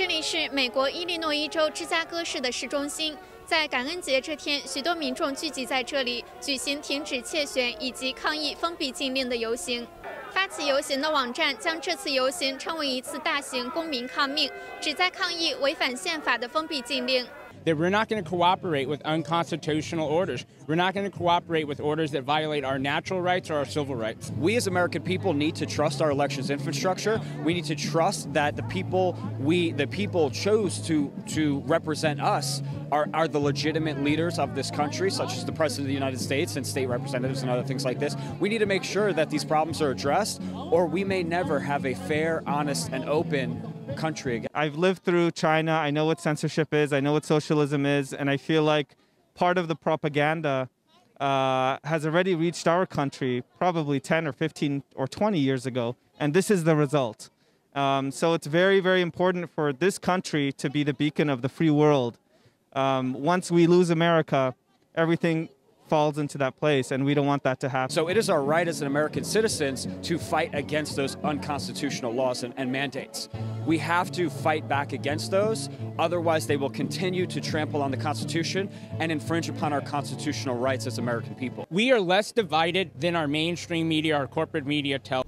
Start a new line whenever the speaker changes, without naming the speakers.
这里是美国伊利诺伊州芝加哥市的市中心，在感恩节这天，许多民众聚集在这里举行停止窃选以及抗议封闭禁令的游行。发起游行的网站将这次游行称为一次大型公民抗命，旨在抗议违反宪法的封闭禁令。
That we're not going to cooperate with unconstitutional orders. We're not going to cooperate with orders that violate our natural rights or our civil rights.
We as American people need to trust our elections infrastructure. We need to trust that the people we the people chose to to represent us are, are the legitimate leaders of this country, such as the President of the United States and state representatives and other things like this. We need to make sure that these problems are addressed, or we may never have a fair, honest, and open country again.
I've lived through China. I know what censorship is. I know what socialism is. And I feel like part of the propaganda uh, has already reached our country probably 10 or 15 or 20 years ago. And this is the result. Um, so it's very, very important for this country to be the beacon of the free world. Um, once we lose America, everything falls into that place, and we don't want that to happen.
So it is our right as an American citizens to fight against those unconstitutional laws and, and mandates. We have to fight back against those, otherwise they will continue to trample on the Constitution and infringe upon our constitutional rights as American people.
We are less divided than our mainstream media, our corporate media tell.